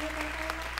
ます。